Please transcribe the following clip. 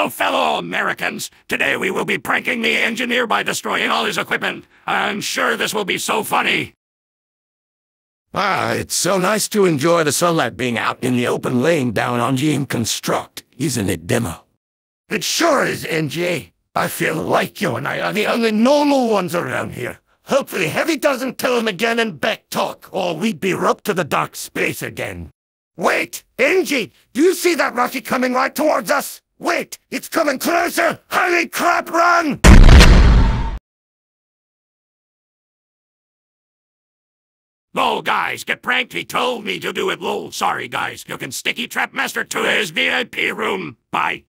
Hello, fellow Americans. Today we will be pranking the engineer by destroying all his equipment. I'm sure this will be so funny. Ah, it's so nice to enjoy the sunlight being out in the open laying down on GM Construct, isn't it, Demo? It sure is, Engie. I feel like you and I are the only normal ones around here. Hopefully Heavy doesn't tell him again and back talk, or we'd be roped to the dark space again. Wait! Engie, do you see that rocket coming right towards us? Wait! It's coming closer! Holy crap, run! Lol, guys, get pranked. He told me to do it. Lol, sorry, guys. You can sticky trap master to his VIP room. Bye.